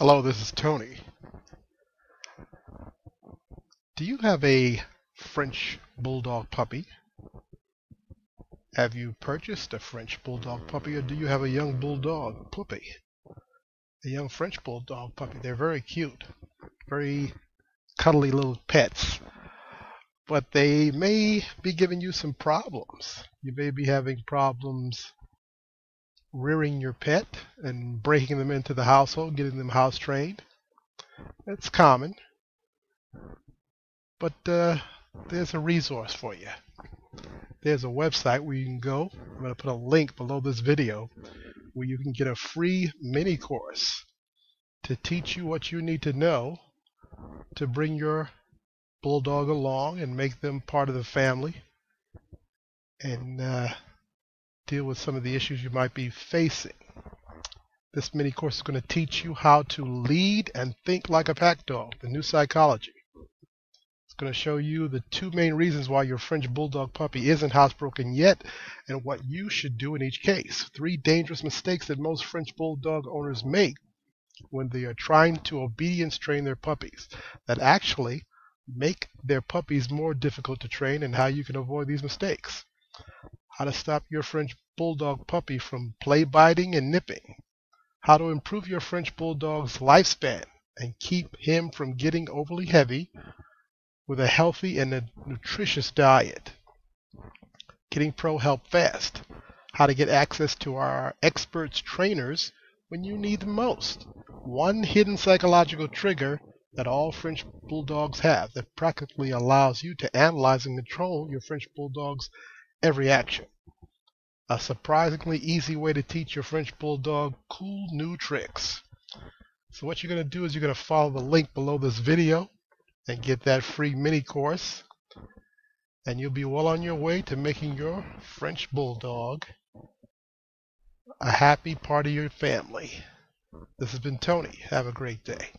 Hello, this is Tony. Do you have a French Bulldog puppy? Have you purchased a French Bulldog puppy or do you have a young Bulldog puppy? A young French Bulldog puppy. They're very cute, very cuddly little pets. But they may be giving you some problems. You may be having problems rearing your pet and breaking them into the household, getting them house trained. It's common. But uh, there's a resource for you. There's a website where you can go. I'm going to put a link below this video where you can get a free mini course to teach you what you need to know to bring your bulldog along and make them part of the family and uh, deal with some of the issues you might be facing. This mini course is going to teach you how to lead and think like a pack dog, the new psychology. It's going to show you the two main reasons why your French Bulldog puppy isn't housebroken yet and what you should do in each case. Three dangerous mistakes that most French Bulldog owners make when they are trying to obedience train their puppies that actually make their puppies more difficult to train and how you can avoid these mistakes how to stop your French Bulldog puppy from play biting and nipping, how to improve your French Bulldog's lifespan and keep him from getting overly heavy with a healthy and a nutritious diet. Getting Pro Help Fast, how to get access to our experts trainers when you need them most. One hidden psychological trigger that all French Bulldogs have that practically allows you to analyze and control your French Bulldog's every action. A surprisingly easy way to teach your French Bulldog cool new tricks. So what you're going to do is you're going to follow the link below this video and get that free mini course and you'll be well on your way to making your French Bulldog a happy part of your family. This has been Tony. Have a great day.